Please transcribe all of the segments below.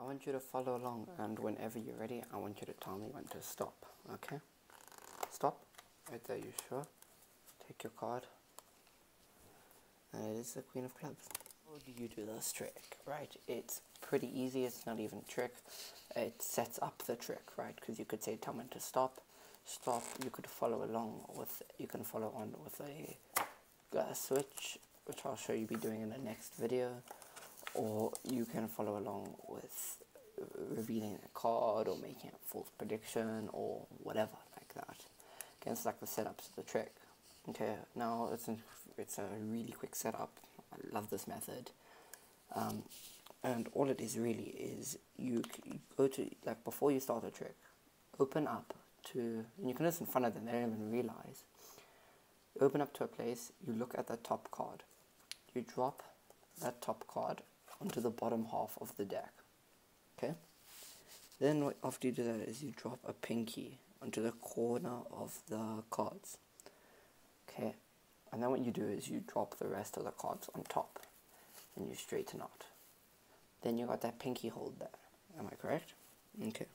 I want you to follow along and whenever you're ready, I want you to tell me when to stop, okay? Stop. Right there, you sure? Take your card. And it is the Queen of Clubs. How do you do this trick, right? It's pretty easy, it's not even a trick. It sets up the trick, right? Because you could say tell me to stop. Stop, you could follow along with, you can follow on with a uh, switch, which I'll show you be doing in the next video or you can follow along with revealing a card or making a false prediction or whatever like that. Okay, it's like the setups of the trick. Okay, now it's it's a really quick setup. I love this method. Um, and all it is really is you, you go to, like before you start a trick, open up to, and you can listen in front of them, they don't even realize. open up to a place, you look at the top card. You drop that top card onto the bottom half of the deck. Okay? Then what after you do that is you drop a pinky onto the corner of the cards. Okay? And then what you do is you drop the rest of the cards on top and you straighten out. Then you got that pinky hold there. Am I correct? Okay.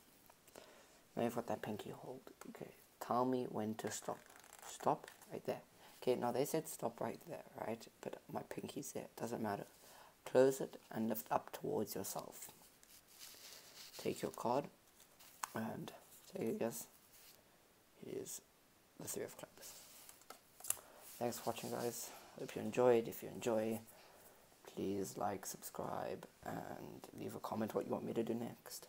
Now you've got that pinky hold. Okay. Tell me when to stop. Stop right there. Okay, now they said stop right there, right? But my pinky's there. Doesn't matter. Close it and lift up towards yourself. Take your card and say yes. Here's the Three of Clubs. Thanks for watching guys. Hope you enjoyed. If you enjoy, please like, subscribe and leave a comment what you want me to do next.